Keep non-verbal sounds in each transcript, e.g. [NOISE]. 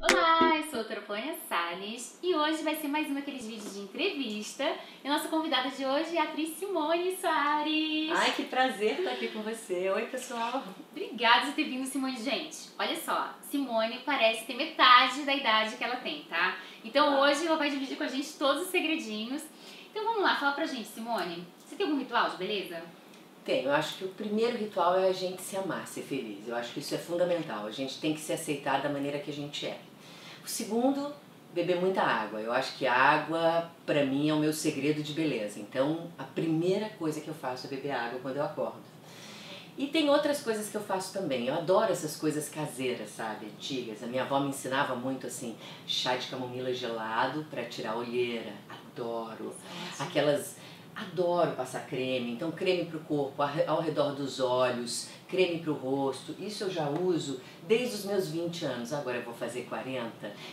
Olá, eu sou a Tropânia Salles e hoje vai ser mais um daqueles vídeos de entrevista. E a nossa convidada de hoje é a atriz Simone Soares. Ai, que prazer estar aqui com você. Oi, pessoal. Obrigada por ter vindo, Simone. Gente, olha só, Simone parece ter metade da idade que ela tem, tá? Então Ah. hoje ela vai dividir com a gente todos os segredinhos. Então vamos lá, fala pra gente, Simone. Você tem algum ritual de beleza? Tenho, eu acho que o primeiro ritual é a gente se amar, ser feliz. Eu acho que isso é fundamental. A gente tem que se aceitar da maneira que a gente é. O segundo, beber muita água. Eu acho que a água, pra mim, é o meu segredo de beleza. Então, a primeira coisa que eu faço é beber água quando eu acordo. E tem outras coisas que eu faço também. Eu adoro essas coisas caseiras, sabe? Antigas. A minha avó me ensinava muito assim, chá de camomila gelado pra tirar a olheira. Adoro. Aquelas. Adoro passar creme, então creme pro corpo, arre- ao redor dos olhos, creme pro rosto. Isso eu já uso desde os meus 20 anos, agora eu vou fazer 40,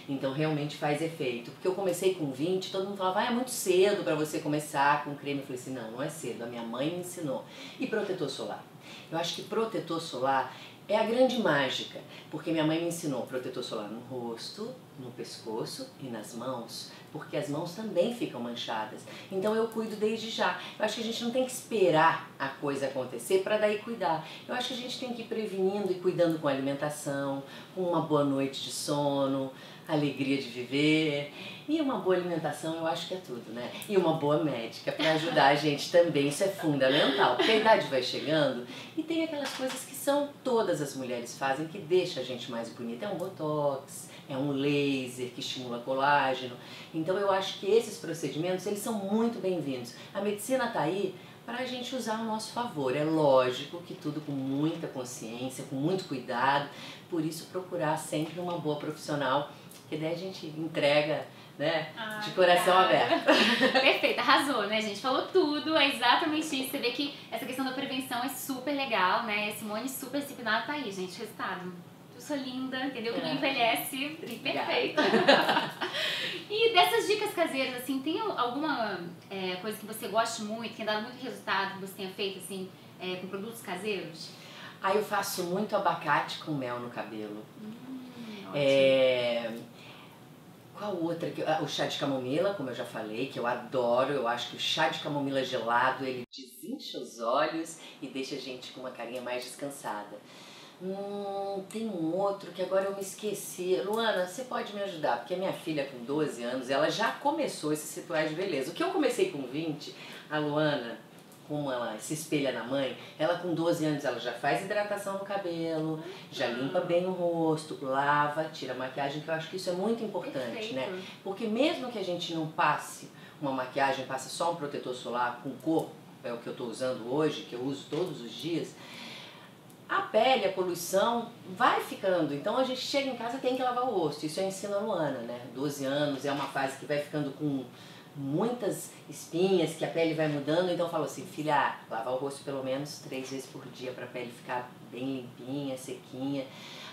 então realmente faz efeito. Porque eu comecei com 20, todo mundo falava, ah, é muito cedo para você começar com creme. Eu falei assim, não, não é cedo, a minha mãe me ensinou. E protetor solar? Eu acho que protetor solar é a grande mágica, porque minha mãe me ensinou protetor solar no rosto, no pescoço e nas mãos, porque as mãos também ficam manchadas. Então eu cuido desde já. Eu acho que a gente não tem que esperar a coisa acontecer para daí cuidar. Eu acho que a gente tem que ir prevenindo e cuidando com alimentação, com uma boa noite de sono, alegria de viver. E uma boa alimentação eu acho que é tudo, né? E uma boa médica para ajudar a gente também, isso é fundamental. Porque a idade vai chegando e tem aquelas coisas que são todas as mulheres fazem que deixa a gente mais bonita. É um botox, é um laser que estimula colágeno. Então eu acho que esses procedimentos, eles são muito bem-vindos. A medicina tá aí para a gente usar ao nosso favor. É lógico que tudo com muita consciência, com muito cuidado. Por isso procurar sempre uma boa profissional, que daí a gente entrega, né, Ah, de coração obrigada. aberto. [LAUGHS] Perfeito, arrasou, né, gente? Falou tudo, é exatamente isso. Você vê que essa questão da prevenção é super legal, né? A Simone super disciplinada tá aí, gente. Resultado. Eu sou linda, entendeu? Que não É. envelhece. Obrigada. Perfeita. [LAUGHS] e dessas dicas caseiras, assim, tem alguma é, coisa que você goste muito, que tenha dado muito resultado, que você tenha feito, assim, é, com produtos caseiros? Aí eu faço muito abacate com mel no cabelo. Hum, É... Qual outra? que- ah, O chá de camomila, como eu já falei, que eu adoro. Eu acho que o chá de camomila gelado, ele desincha os olhos e deixa a gente com uma carinha mais descansada. Hum, tem um outro que agora eu me esqueci. Luana, você pode me ajudar? Porque a minha filha com 12 anos, ela já começou esses rituais de beleza. O que eu comecei com 20, a Luana, como ela se espelha na mãe, ela com 12 anos ela já faz hidratação no cabelo, já limpa bem o rosto, lava, tira a maquiagem, que eu acho que isso é muito importante, Perfeito. né? Porque mesmo que a gente não passe uma maquiagem, passe só um protetor solar com cor, é o que eu estou usando hoje, que eu uso todos os dias, a pele, a poluição vai ficando. Então a gente chega em casa e tem que lavar o rosto. Isso eu ensino a Luana, né? 12 anos, é uma fase que vai ficando com muitas espinhas, que a pele vai mudando. Então eu falo assim, filha, lavar o rosto pelo menos três vezes por dia para a pele ficar bem limpinha, sequinha.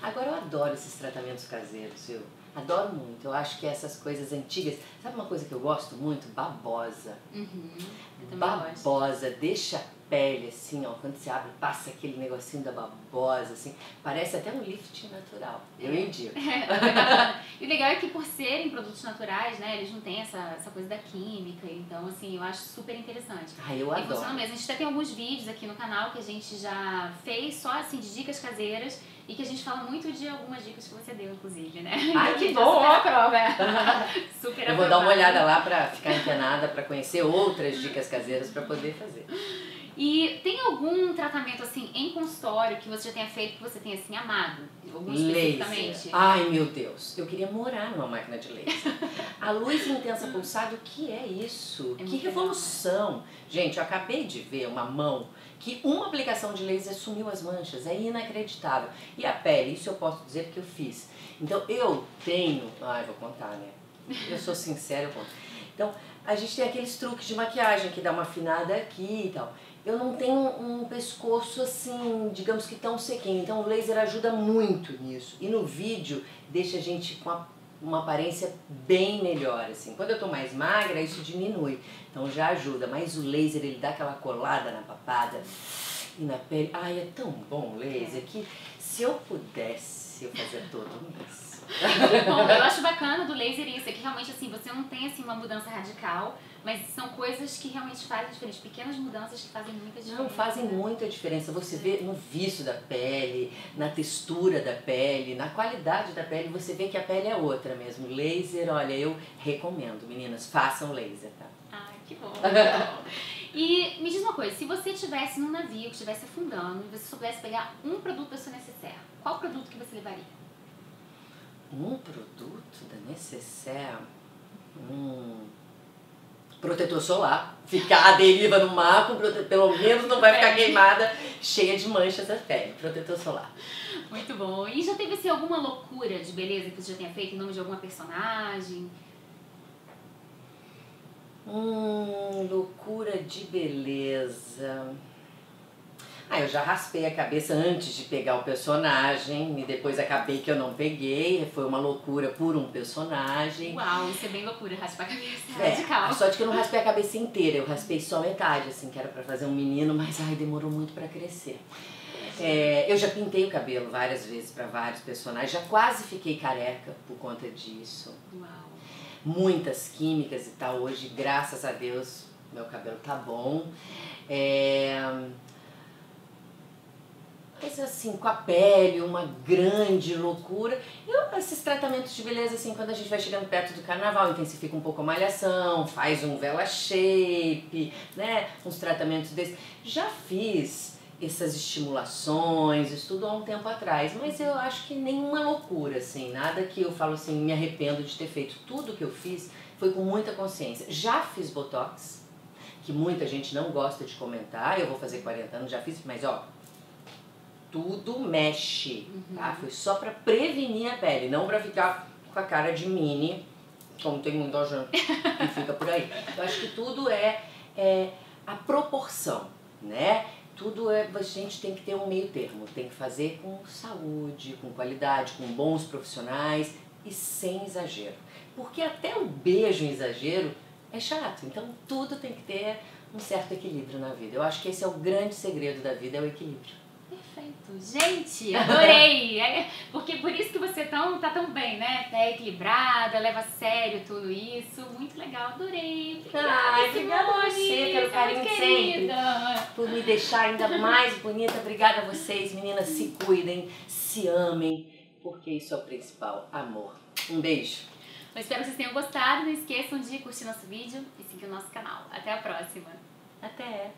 Agora eu adoro esses tratamentos caseiros, viu? Adoro muito. Eu acho que essas coisas antigas. Sabe uma coisa que eu gosto muito? Babosa. Uhum. Eu também gosto. Babosa, deixa pele assim, ó, quando você abre, passa aquele negocinho da babosa, assim, parece até um lift natural. Eu indico. [LAUGHS] e o legal é que por serem produtos naturais, né, eles não têm essa, essa coisa da química, então assim, eu acho super interessante. Ai, eu E funciona adoro. mesmo. A gente até tem alguns vídeos aqui no canal que a gente já fez só assim de dicas caseiras e que a gente fala muito de algumas dicas que você deu, inclusive, né? Ai, A que bom, Super aprova. é. [LAUGHS] super Eu vou dar uma olhada lá pra ficar antenada, pra conhecer outras dicas caseiras pra poder fazer. E tem algum tratamento assim em consultório que você já tenha feito que você tenha assim amado? Algum Laser. Ai, meu Deus. Eu queria morar numa máquina de laser. A luz intensa pulsada, o que é isso? É que muito revolução. Gente, eu acabei de ver uma mão que uma aplicação de laser sumiu as manchas. É inacreditável. E a pele, isso eu posso dizer porque eu fiz. Então, eu tenho... Ai, vou contar, né? Eu sou sincera, eu conto. Então, a gente tem aqueles truques de maquiagem que dá uma afinada aqui e tal. Eu não tenho um pescoço assim, digamos que tão sequinho, então o laser ajuda muito nisso. E no vídeo deixa a gente com a- uma aparência bem melhor, assim. Quando eu tô mais magra, isso diminui, então já ajuda. Mas o laser, ele dá aquela colada na papada e na pele. Ai, é tão bom o laser que se eu pudesse se eu fazia todo mês. [LAUGHS] Bom, eu acho bacana do laser isso, é que realmente assim, você não tem assim uma mudança radical, mas são coisas que realmente fazem diferença, pequenas mudanças que fazem muita diferença. Não, fazem muita diferença. Você vê no vício da pele, na textura da pele, na qualidade da pele, você vê que a pele é outra mesmo. Laser, olha, eu recomendo, meninas, façam laser, tá? Ai, que bom. [LAUGHS] Que bom. E me diz uma coisa, se você estivesse num navio que estivesse afundando e você soubesse pegar um produto da sua necessaire, qual produto que você levaria? Um produto da necessaire? Hum, protetor solar. Ficar à deriva no mar, com prote... pelo menos não vai ficar é. queimada, cheia de manchas a pele. Protetor solar. Muito bom. E já teve assim, alguma loucura de beleza que você já tenha feito em nome de alguma personagem? Hum, loucura de beleza. Ah, eu já raspei a cabeça antes de pegar o personagem e depois acabei que eu não peguei. Foi uma loucura por um personagem. Uau, isso é bem loucura, raspar a cabeça. É, radical. Só de que eu não raspei a cabeça inteira, eu raspei só metade, assim, que era pra fazer um menino, mas ai, demorou muito pra crescer. É, eu já pintei o cabelo várias vezes para vários personagens, já quase fiquei careca por conta disso. Uau muitas químicas e tal. Hoje, graças a Deus, meu cabelo tá bom. É... Mas assim, com a pele, uma grande loucura. E esses tratamentos de beleza, assim, quando a gente vai chegando perto do carnaval, intensifica um pouco a malhação, faz um vela shape, né? Uns tratamentos desses. Já fiz essas estimulações, isso tudo há um tempo atrás, mas eu acho que nenhuma loucura, assim, nada que eu falo assim, me arrependo de ter feito. Tudo que eu fiz foi com muita consciência. Já fiz Botox, que muita gente não gosta de comentar, eu vou fazer 40 anos, já fiz, mas ó, tudo mexe, uhum. tá? Foi só para prevenir a pele, não para ficar com a cara de mini, como tem muita gente [LAUGHS] que fica por aí. Eu acho que tudo é, é a proporção, né? Tudo é, a gente tem que ter um meio termo, tem que fazer com saúde, com qualidade, com bons profissionais e sem exagero. Porque até o beijo em exagero é chato, então tudo tem que ter um certo equilíbrio na vida. Eu acho que esse é o grande segredo da vida, é o equilíbrio. Perfeito. Gente, [LAUGHS] adorei. É, porque por isso que você tão, tá tão bem, né? É equilibrada, leva a sério tudo isso. Muito legal, adorei. Obrigada, Ai, obrigada a você pelo carinho sempre. Por me deixar ainda mais bonita. Obrigada a vocês, meninas. Se cuidem, se amem, porque isso é o principal. Amor. Um beijo. Eu espero que vocês tenham gostado. Não esqueçam de curtir nosso vídeo e seguir o nosso canal. Até a próxima. Até.